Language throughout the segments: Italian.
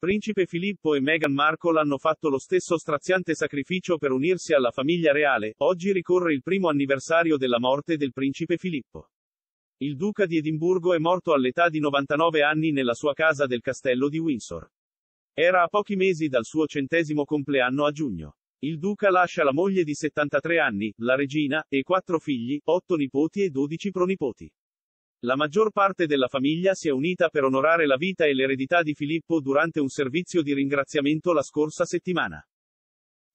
principe Filippo e Meghan Markle hanno fatto lo stesso straziante sacrificio per unirsi alla famiglia reale, oggi ricorre il primo anniversario della morte del principe Filippo. Il duca di Edimburgo è morto all'età di 99 anni nella sua casa del castello di Windsor. Era a pochi mesi dal suo centesimo compleanno a giugno. Il duca lascia la moglie di 73 anni, la regina, e quattro figli, otto nipoti e dodici pronipoti. La maggior parte della famiglia si è unita per onorare la vita e l'eredità di Filippo durante un servizio di ringraziamento la scorsa settimana.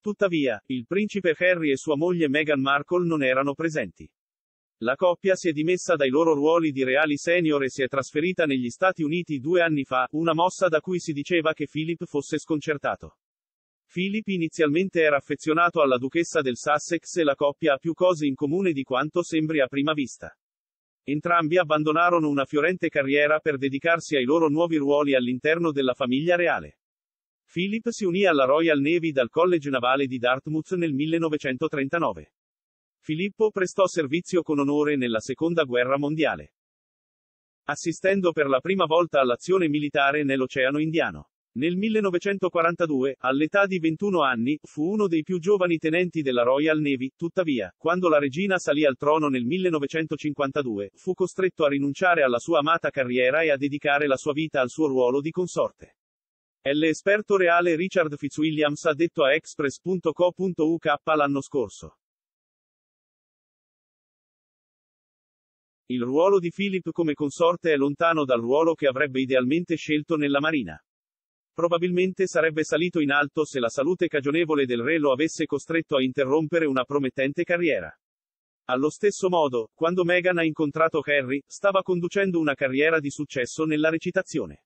Tuttavia, il principe Harry e sua moglie Meghan Markle non erano presenti. La coppia si è dimessa dai loro ruoli di reali senior e si è trasferita negli Stati Uniti due anni fa, una mossa da cui si diceva che Philip fosse sconcertato. Philip inizialmente era affezionato alla duchessa del Sussex e la coppia ha più cose in comune di quanto sembri a prima vista. Entrambi abbandonarono una fiorente carriera per dedicarsi ai loro nuovi ruoli all'interno della famiglia reale. Philip si unì alla Royal Navy dal College Navale di Dartmouth nel 1939. Filippo prestò servizio con onore nella Seconda Guerra Mondiale. Assistendo per la prima volta all'azione militare nell'Oceano Indiano. Nel 1942, all'età di 21 anni, fu uno dei più giovani tenenti della Royal Navy, tuttavia, quando la regina salì al trono nel 1952, fu costretto a rinunciare alla sua amata carriera e a dedicare la sua vita al suo ruolo di consorte. L'esperto reale Richard Fitzwilliams ha detto a express.co.uk l'anno scorso. Il ruolo di Philip come consorte è lontano dal ruolo che avrebbe idealmente scelto nella Marina. Probabilmente sarebbe salito in alto se la salute cagionevole del re lo avesse costretto a interrompere una promettente carriera. Allo stesso modo, quando Meghan ha incontrato Harry, stava conducendo una carriera di successo nella recitazione.